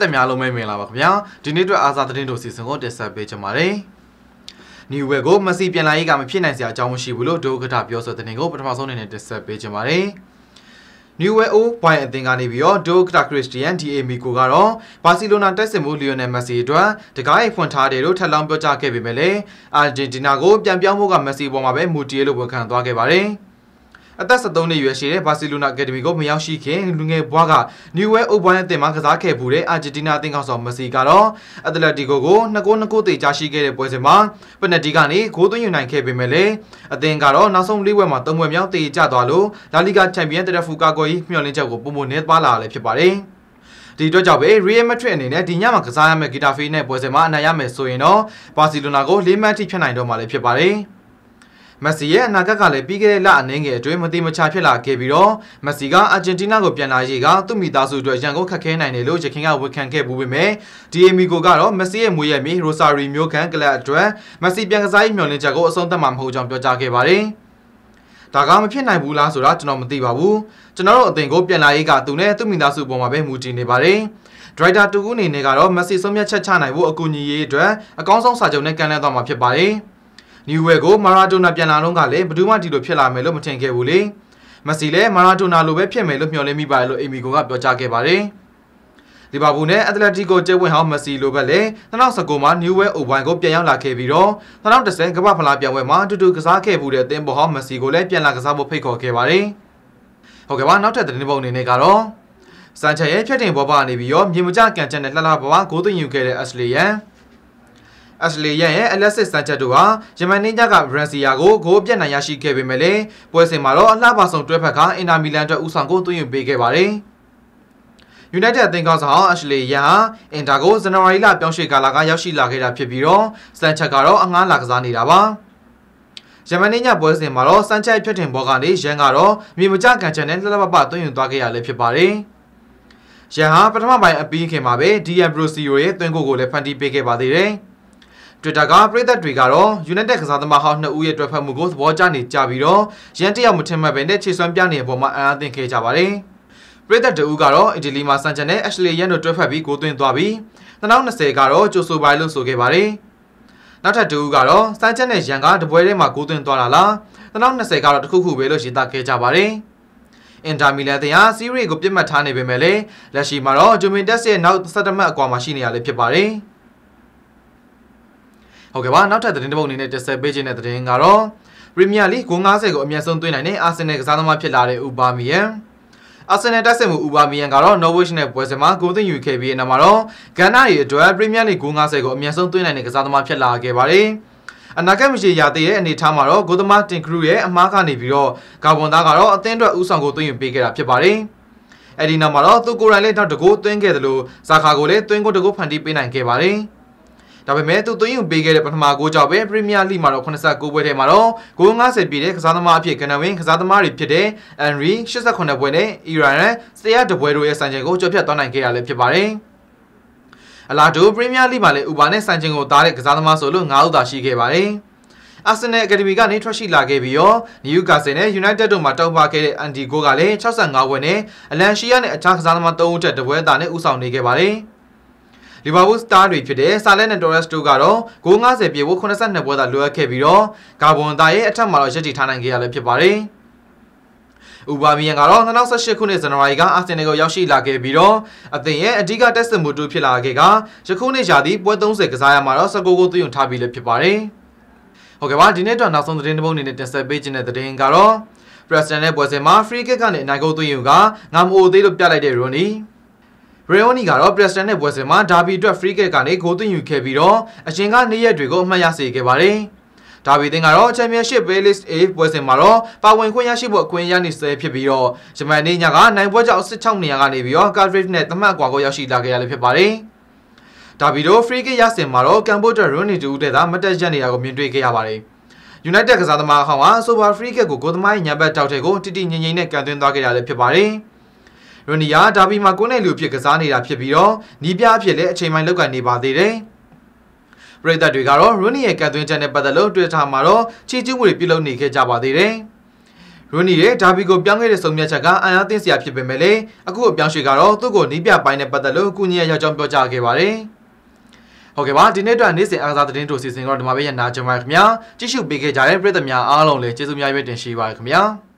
သက်များလုံးပဲမင်္ဂလာပါခင်ဗျာဒီနေ့အတွက်အားစားသတင်းတို့စီစဉ်ကိုတင်ဆက်ပေးကြပါမယ်နီဝယ်ကိုမစီပြန်လာရေးကမဖြစ်နိုင်စရာအကြောင်းမရှိဘူးလို့ဒုက္ခတာပြောဆိုတဲ့တင်ကိုပထမဆုံးအနေနဲ့တင်ဆက်ပေးကြပါမယ်နယူဝဲအိုဘိုင်အသင်းကနေပြီးတော့ဒိုကတာခရစ်စတီယန်ဒီအေမီကိုကတော့ဘာစီလိုနာတက်ဆင်မှုလီယိုနယ်မက်ဆီအတွက်တကားရိပ်ဖွင့်ထားတယ်လို့ထပ်လောင်းပြောကြားခဲ့ပေမဲ့လည်းအာဂျင်တီနာကိုပြန်ပြောင်းဖို့ကမက်ဆီပေါ်မှာပဲမူတည်လို့ဝန်ခံသွားခဲ့ပါတယ်။ အသက်73နှစ်အရွယ်ရှိတဲ့ဘာစီလိုနာအကယ်ဒမီကိုမရောက်ရှိခင်လူငယ်ဘွားကနယူဝဲအိုဘိုင်းအသင်းမှာကစားခဲ့ဖူးတဲ့အာဂျင်တီနာအသင်းကောင်ဆောင်မက်ဆီကတော့အက်တလက်တီကိုကို2ဂိုး2ဂိုးတေချာရှိခဲ့တဲ့ပွဲစဉ်မှာပနတီကနေဂိုးသွင်းယူနိုင်ခဲ့ပေမဲ့လည်းအသင်းကတော့နောက်ဆုံးလေးပွဲမှာ3ပွဲမြောက်တေချသွားလို့လာလီဂါချန်ပီယံတရဖူကာကိုကြီးမျှော်လင့်ချက်ကိုပုံမနေသွားလာလည်းဖြစ်ပါတယ်ဒီအတွက်ကြောင့်ပဲ Real Madrid အနေနဲ့ဒီညမှာကစားရမယ့်ဂီတာဖေးနဲ့ပွဲစဉ်မှာအနိုင်ရမယ်ဆိုရင်တော့ဘာစီလိုနာကို၄မှတ်ထိဖြတ်နိုင်တော့မှာလည်းဖြစ်ပါတယ်။ မက်ဆီရဲ့အနာဂတ်ကလည်းပြီးခဲ့တဲ့လအနေငယ်အတွင်းမတိမချဖြစ်လာခဲ့ပြီးတော့မက်ဆီကအာဂျင်တီးနားကိုပြန်လာရေးကသူ့မိသားစုအတွက်ရန်ကုန်ခတ်ခဲနိုင်တယ်လို့ရခင်ကဝန်ခံခဲ့ပူပေမဲ့ဒီအမီကိုကတော့မက်ဆီရဲ့မွေးရမီရိုဆာရီမျိုးကန်ကလပ်အတွက်မက်ဆီပြန်ကစားရေးမျှော်လင့်ချက်ကိုအဆုံးသတ်မှာမဟုတ်ကြောင်းပြောကြားခဲ့ပါတယ်။ဒါကမဖြစ်နိုင်ဘူးလားဆိုတာကျွန်တော်မသိပါဘူး။ကျွန်တော်တို့အသင်ကိုပြန်လာရေးကသူနဲ့သူ့မိသားစုပေါ်မှာပဲမူတည်နေပါတယ်။ဒရိုက်တာတူကူအနေနဲ့ကတော့မက်ဆီဆုံးဖြတ်ချက်ချနိုင်ဖို့အကူအညီရေးအတွက်အကောင်းဆုံးစာချုပ်နဲ့ကန်လှမ်းသွားမှာဖြစ်ပါတယ်။ နီဝဲကိုမာရာဒိုနာပြန်လာတော့ကလည်းဘယ်သူမှဒီလိုဖြစ်လာမယ်လို့မထင်ခဲ့ဘူးလေမက်ဆီလည်းမာရာဒိုနာလိုပဲဖြစ်မယ်လို့မျှော်လင့်မိပါတယ်လို့အီမီဂိုကပြောကြားခဲ့ပါတယ်လီဗာပူးနဲ့အက်တလက်တီကိုကျဲဝင်ဟောင်းမက်ဆီလိုပဲလေ2019မှာနယူးဝဲအိုဘိုင်ကိုပြန်ရောက်လာခဲ့ပြီးတော့2010ကမ္ဘာဖလားပြန်ပွဲမှာတူတူကစားခဲ့မှုတဲ့အသင်းပေါ်ဟောင်းမက်ဆီကိုလည်းပြန်လာကစားဖို့ဖိတ်ခေါ်ခဲ့ပါတယ်ဟုတ်ကဲ့ပါနောက်ထပ်သတင်းပုံအနေနဲ့ကတော့စန်ချက်ရဲ့ဖြတ်တင်ပေါ်ပါနေပြီးတော့မြေမကျကန်ချက်နဲ့လှလှပပဂိုးသွင်းယူခဲ့တဲ့အက်စလီယန် အက်ရှလီယန်ရဲ့အလက်စစ်ဆန်ချက်တို့ဟာယမန်နင်းကြကဘရန်စီယာကိုဂိုးပြတ်နိုင်ရရှိခဲ့ပေမဲ့လည်းပွဲစဉ်မှာတော့အလှပါဆုံးတွဲဖက်ကအင်တာမီလန်အတွက်ဦးဆောင်ကိုသွင်းယူပေးခဲ့ပါတယ်။ United အသင်းကောင်းဆောင်အက်ရှလီယန်ဟာအင်တာကိုဇန်နဝါရီလပြောင်းရွှေ့ကာလကရောက်ရှိလာခဲ့တာဖြစ်ပြီးတော့ဆန်ချက်ကတော့အငှားလာကစားနေတာပါ။ယမန်နေ့ညပွဲစဉ်မှာတော့စန်ချက်ဖြတ်တင်ဘောကနေရန်ကတော့မြေမကျကန်ချက်နဲ့လှလှပပသွင်းယူသွားခဲ့ရလည်းဖြစ်ပါတယ်။ရန်ဟာပထမပိုင်းအပြီးခင်မှာပဲ DM Brosio ရဲ့သွင်းကိုကိုလည်းဖန်တီးပေးခဲ့ပါသေးတယ်။ Twitter ကပြည်သက်တွေကတော့ United ကစားသမားဟောင်းနှစ်ဦးရဲ့တွေ့ဖက်မှုကိုသဘောကျနေကြပြီးတော့ရန်တယောက်မထင်မှတ်ပဲနဲ့ခြေစွမ်းပြနေတဲ့အပေါ်မှာအံ့အားသင့်ခဲ့ကြပါတယ်။ပြည်သက်တူကတော့အီတလီမှာစံချန်နဲ့ Ashley Young တို့တွေ့ဖက်ပြီးကိုသွင်းသွားပြီး2020ကတော့ဂျိုဆိုဘိုင်လို့ဆိုခဲ့ပါတယ်။နောက်ထပ်တူကတော့စံချန်နဲ့ရန်ကတပွဲထဲမှာကိုသွင်းသွားတာလား2020ကတော့တခုခုပဲလို့ရေးသားခဲ့ကြပါတယ်။အင်တာမီလန်တင်ဟာစီးရီးကိုပြစ်မှတ်ထားနေပေမဲ့လည်းလက်ရှိမှာတော့ဂျူမင်တက်စ်ရဲ့နောက်17မှတ်အကွာမှာရှိနေရလေဖြစ်ပါတယ်။ ဟုတ်ကဲ့ပါနောက်ထပ်သတင်းတစ်ပုဒ်အနေနဲ့တက်ဆက်ပေးခြင်းတဲ့သတင်းကတော့ပရီးမီးယားလိဂိုး90ကိုအမြတ်ဆုံးသွင်းနိုင်တဲ့အာဆင်နယ်ကစားသမားဖြစ်လာတဲ့ဥပါမီယန်အာဆင်နယ်တက်ဆင်မှုဥပါမီယန်ကတော့ Norwich နဲ့ပွဲစဉ်မှာဂိုးသွင်းယူခဲ့ပြီးနောက်မှာတော့ဂန်နာရီအတွက်ပရီးမီးယားလိဂိုး90ကိုအမြတ်ဆုံးသွင်းနိုင်တဲ့ကစားသမားဖြစ်လာခဲ့ပါတယ်အနာဂတ်မရှိရသေးတဲ့အနေထားမှာတော့ဂိုသမားတင်ခရူရဲ့အမားကနေပြီးတော့ဂါဘွန်သားကတော့အသင်းအတွက်ဥဆောင်ကိုသွင်းယူပေးခဲ့တာဖြစ်ပါတယ်။အဲဒီနောက်မှာတော့သူကိုယ်တိုင်လည်းတော့တကိုးသွင်းခဲ့တယ်လို့ဇာခါကိုလည်းသွင်းကိုတကိုးဖန်တီးပေးနိုင်ခဲ့ပါတယ်။ ဒါပေမဲ့သူသွင်းယူပေးခဲ့တဲ့ပထမဂိုးကြောင့်ပဲပရီးမီးယားလိမှာတော့89ပွဲထဲမှာတော့ဂိုး90ပြည့်တဲ့ကစားသမားအဖြစ်ကနဝင်းကစားသမားတွေဖြစ်တဲ့အန်ရီ89ပွဲနဲ့အီရန်နဲ့စတရာတပွဲတို့ရဲ့စံချိန်ကိုကျော်ဖြတ်သွားနိုင်ခဲ့ရလည်းဖြစ်ပါတယ်အလာဒိုပရီးမီးယားလိမှာလည်းဥပါနဲ့စံချိန်ကိုသားတဲ့ကစားသမားဆိုလို့9ဦးသာရှိခဲ့ပါတယ်အာဆင်နယ်အကယ်ဒမီကနေထွက်ရှိလာခဲ့ပြီးတော့နယူကာဆယ်နဲ့ယူနိုက်တက်တို့မှာတောက်ပါခဲ့တဲ့အန်ဒီဂိုကလည်း65ဝက်နဲ့အလန်ရှီယာနဲ့အခြားကစားသမား3ဦးထက်တပွဲသားနဲ့ဦးဆောင်နေခဲ့ပါတယ်။ လီဗာပူးစတားတွေဖြစ်တဲ့ဆာလက်နဲ့တော်ရက်စ်တို့ကတော့ဂိုး90ပြည့်ဖို့82ပွဲသာလိုအပ်ခဲ့ပြီးတော့ဂါဘွန်သားရဲ့အထက်မှာတော့ရည်တည်ထားနိုင်ခဲ့ရလည်းဖြစ်ပါတယ်။ဥပါမီယန်ကတော့2018ခုနှစ်ဇန်နဝါရီကအာဆင်နယ်ကိုရောက်ရှိလာခဲ့ပြီးတော့အသင်းရဲ့အဓိကတက်စစ်မှုတူဖြစ်လာခဲ့ကယခုနှစ်ရာသီပွဲ30ကစားရမှာတော့19ဂိုးသွင်းထားပြီးလည်းဖြစ်ပါတယ်။ဟုတ်ကဲ့ပါဒီနေ့တော့နောက်ဆုံးသတင်းတစ်ပုဒ်အနေနဲ့တင်ဆက်ပေးခြင်းတဲ့သတင်းကတော့ Preston နဲ့ပွဲစဉ်မှာ free kick ကနေအနိုင်ဂိုးသွင်းယူကငါမအိုသေးလို့ပြလိုက်တဲ့ Rooney ရေယိုနီကတော့ပရက်စတန်နဲ့ပွဲစဉ်မှာဒါဘီအတွက် free kick ကနေဂိုးသွင်းယူခဲ့ပြီးတော့အရင်ကနေ့ရက်တွေကိုအမှတ်ရစေခဲ့ပါတယ်။ဒါဘီတင်ကတော့ Championship Playlist A ပွဲစဉ်မှာတော့ပါဝင်ခွင့်ရရှိဖို့အခွင့်အရေးနေဆဲဖြစ်ပြီးတော့ဂျမန်နေ့ညကနိုင်ပွဲကြောင့်16နေရာကနေပြီးတော့ Cardiff နဲ့တမတ်ကွာကိုရောက်ရှိလာခဲ့ရလည်းဖြစ်ပါတယ်။ဒါဘီတို့ free kick ရစင်မှာတော့ကမ်ဘော့ဒရိုနီတူတဲ့သာမတက်ရက်နေတာကိုမြင်တွေ့ခဲ့ရပါတယ်။ United ကစားသမားဟောင်းက Super Free Kick ကိုဂိုးသမားရဲ့ညဘက်တောက်တဲ့ကိုတိတိငိမ့်ငိမ့်နဲ့ကန်သွင်းသွားခဲ့ရလည်းဖြစ်ပါတယ်။ ရိုနီယာဒါဘီမှာကိုနဲ့လူဖြစ်ကစားနေတာဖြစ်ပြီးတော့နီးပြအဖြစ်လည်းအချိန်ပိုင်းလောက်ကန်နေပါသေးတယ်ပရိသတ်တွေကတော့ရိုနီရဲ့ကတ်သွင်းချက်နဲ့ပတ်သက်လို့ Twitter မှာတော့ချီးကျူးမှုတွေပြုလုပ်နေခဲ့ကြပါသေးတယ်ရိုနီရဲ့ဒါဘီကိုပြောင်းခဲ့တဲ့ဆုံးဖြတ်ချက်ကအာရသင့်စရာဖြစ်ပေမဲ့လေအခုအပြောင်းရွှေ့ကတော့သူ့ကိုနီးပြပိုင်းနဲ့ပတ်သက်လို့အကူအညီရောက်ကြောင်းပြောကြားခဲ့ပါတယ်ဟုတ်ကဲ့ပါဒီနေ့အတွက်နေ့စဉ်အားကစားသတင်းတို့စီစဉ်တော့ဒီမှာပဲရနာကြပါခင်ဗျာကြည့်ရှုပေးခဲ့ကြတဲ့ပရိသတ်များအားလုံးလည်းကျေးဇူးများပဲတင်ရှိပါရခင်ဗျာ